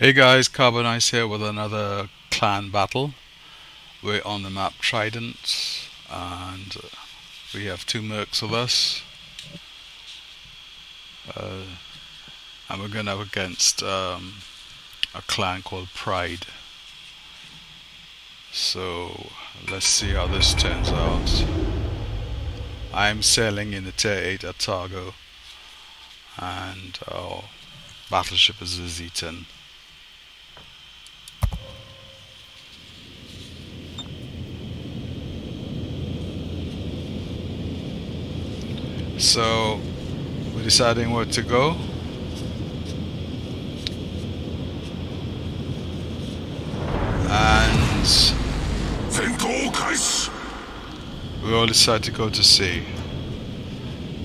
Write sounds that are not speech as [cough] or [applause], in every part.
Hey guys, Carbon Ice here with another clan battle. We're on the map Trident and we have two mercs with us. Uh, and we're going up against um, a clan called Pride. So let's see how this turns out. I'm sailing in the Tier 8 Atago and our battleship is a Z10. So we're deciding where to go. And we all decide to go to sea.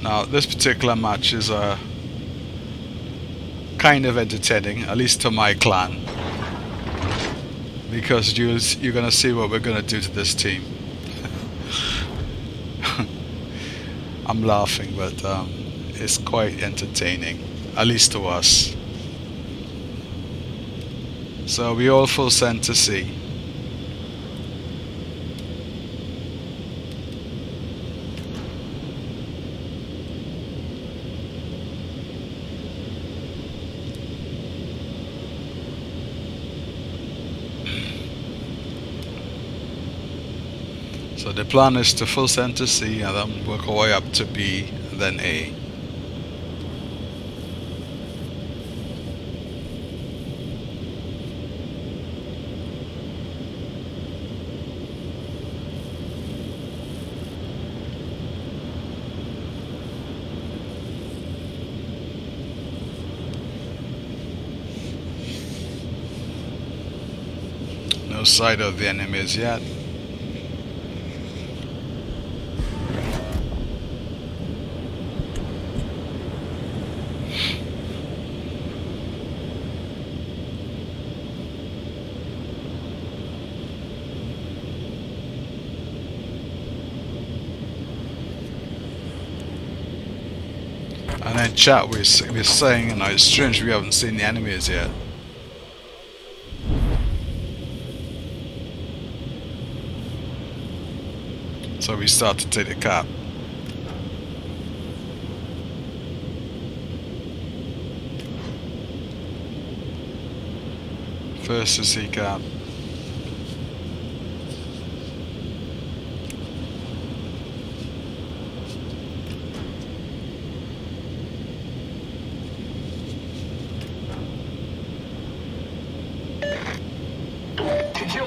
Now this particular match is uh, kind of entertaining, at least to my clan. Because you you're gonna see what we're gonna do to this team. I'm laughing, but um, it's quite entertaining, at least to us. So we all full send So the plan is to full to C and then work our way up to B then A. No sight of the enemies yet. And then chat we're, we're saying, you know, it's strange we haven't seen the enemies yet. So we start to take the cap. First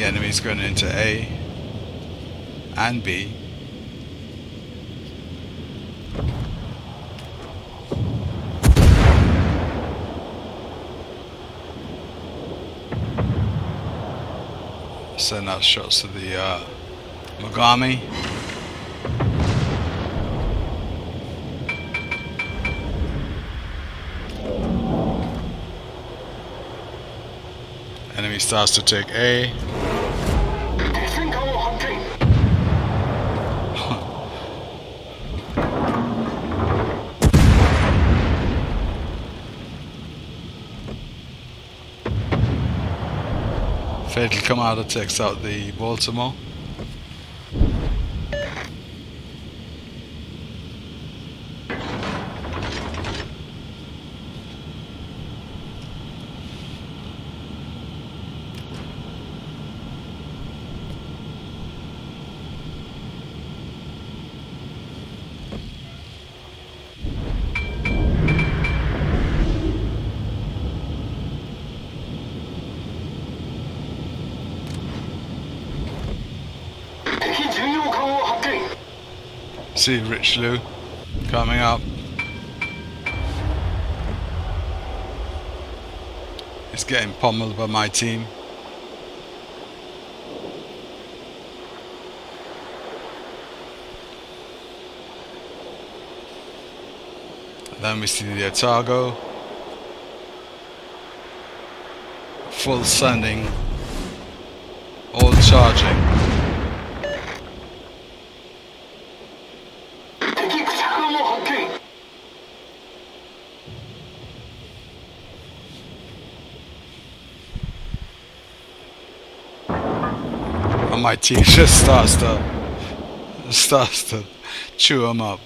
The enemy's going into A and B. Send out shots to the uh, Mogami. Enemy starts to take A. Fatal Commander takes out the Baltimore. See Richelieu coming up. is getting pummeled by my team. Then we see the Atago. Full sending. All charging. on my team just starts to starts to chew them up.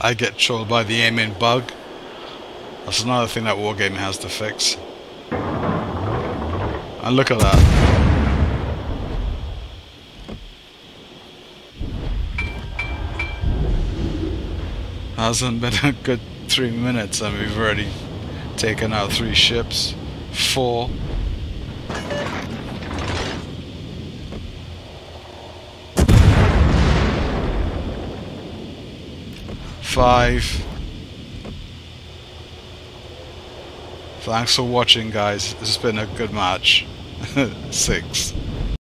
I get trolled by the aiming bug. That's another thing that wargaming has to fix. And look at that. hasn't been a good three minutes and we've already taken out three ships. Four. Five. Thanks for watching guys. This has been a good match. [laughs] Six.